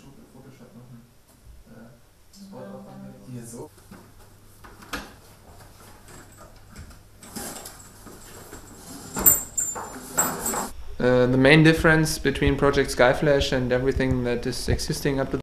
der Photoshop noch einen äh, Spot ja. Hier so. Uh, the main difference between Project Skyflash and everything that is existing up to